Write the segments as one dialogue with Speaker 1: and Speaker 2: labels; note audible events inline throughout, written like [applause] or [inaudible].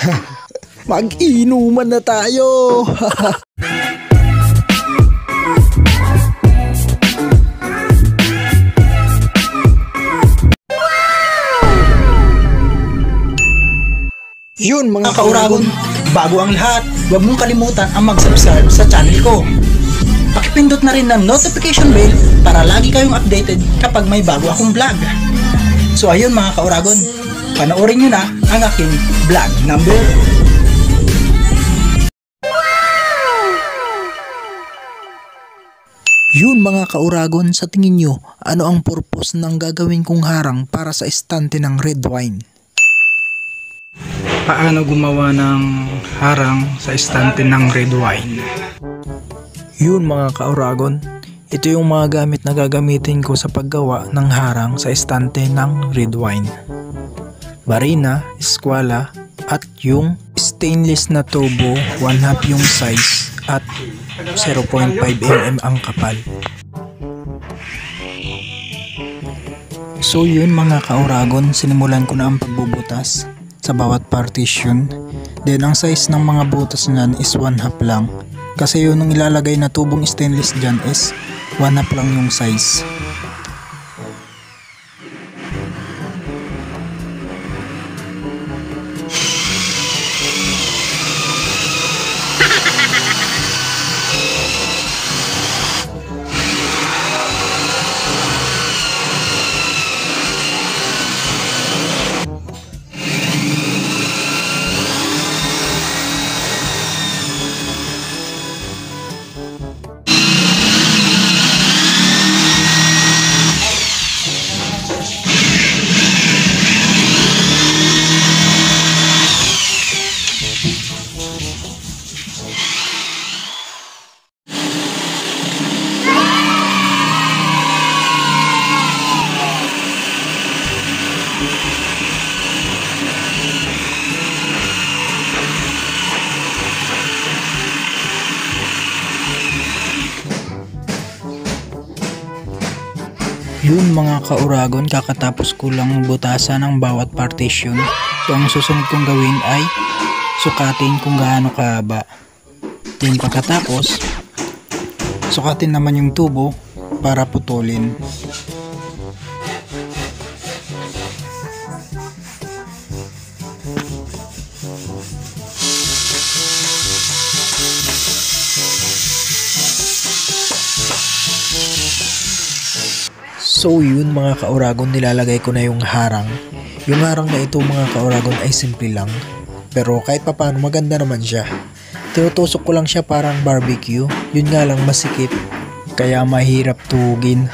Speaker 1: [laughs] Mag-inuman na tayo! [laughs] Yun mga
Speaker 2: kauragon, bago ang lahat, huwag mong kalimutan ang mag-subscribe sa channel ko. Pakipindot na rin ng notification bell para lagi kayong updated kapag may bago akong vlog. So ayun mga kauragon, panoorin nyo na ang aking vlog number
Speaker 1: Yun mga kauragon, sa tingin nyo, ano ang purpose ng gagawin kong harang para sa estante ng red wine?
Speaker 2: Paano gumawa ng harang sa estante ng red wine?
Speaker 1: Yun mga kauragon, ito yung mga gamit na gagamitin ko sa paggawa ng harang sa estante ng red wine. Barina, eskwala, at yung stainless na tubo, 1 half yung size at 0.5 mm ang kapal. So yun mga kauragon, sinimulan ko na ang pagbubutas sa bawat partition. Then ang size ng mga butas niyan is 1 half lang. Kasi yun nung ilalagay na tubong stainless dyan is 1 half lang yung size. Yun mga kauragon, kakatapos ko lang butasan ng bawat partition. So ang susunod kong gawin ay sukatin kung gaano kahaba. Then pagkatapos, sukatin naman yung tubo para putulin. So yun mga kauragon nilalagay ko na yung harang. Yung harang na ito mga kauragon ay simple lang. Pero kahit papaano maganda naman siya. Tinutusok ko lang siya parang barbecue. Yun nga lang masikip. Kaya mahirap tugin.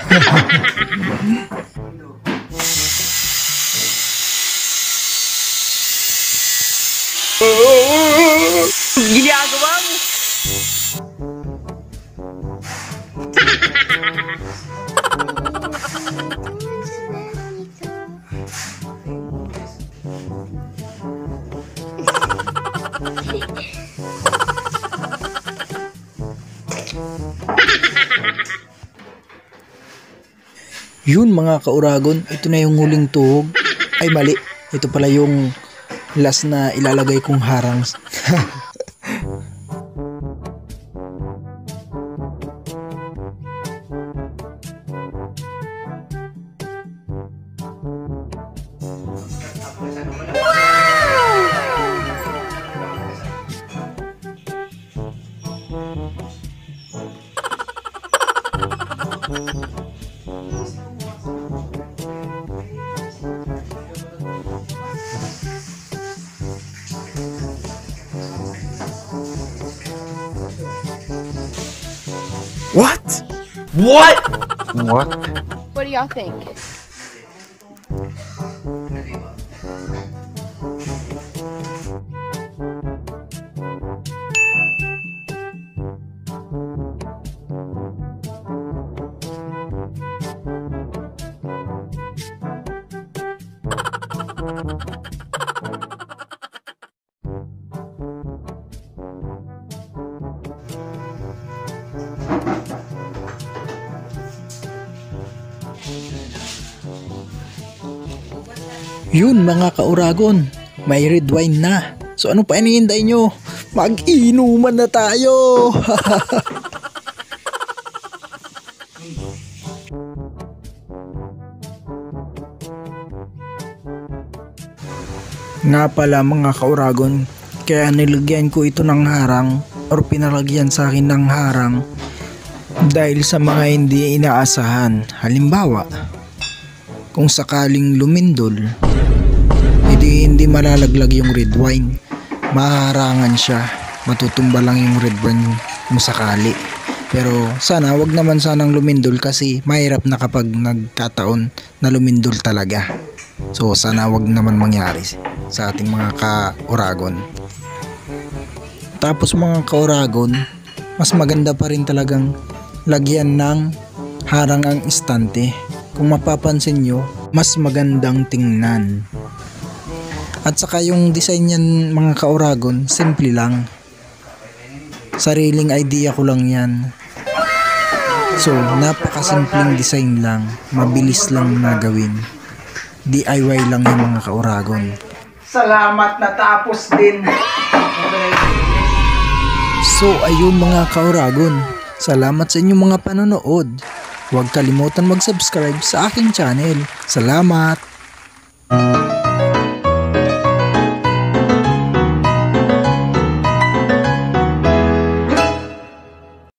Speaker 1: [laughs] Yun mga kauragon, ito na yung huling tuhog. Ay mali, ito pala yung last na ilalagay kong harang. [laughs]
Speaker 3: What?
Speaker 4: What?
Speaker 5: What do y'all think?
Speaker 1: Yun mga kauragon, may red wine na. So ano pa hinihintay nyo? Mag-inuman na tayo! [laughs] Nga pala mga kauragon, kaya nilagyan ko ito ng harang or pinalagyan sa akin ng harang dahil sa mga hindi inaasahan. Halimbawa, kung sakaling lumindol, hindi hindi malalaglag yung red wine. Maharangan siya. Matutumba lang yung red wine mo sakali. Pero sana wag naman sanang lumindol kasi mahirap na kapag nagkataon na lumindol talaga. So sana wag naman mangyari sa ating mga ka-Oragon. Tapos mga ka-Oragon, mas maganda pa rin talagang lagyan ng harang ang istante. Kung mapapansin nyo, mas magandang tingnan. At saka yung design niyan mga ka-Oragon, simple lang. Sariling idea ko lang yan. So, napakasimpleng design lang, mabilis lang na. DIY lang yung mga ka-Oragon.
Speaker 2: Salamat natapos din.
Speaker 1: So ayun mga kauragon, salamat sa inyong mga panonood. Huwag kalimutan mag-subscribe sa aking channel. Salamat!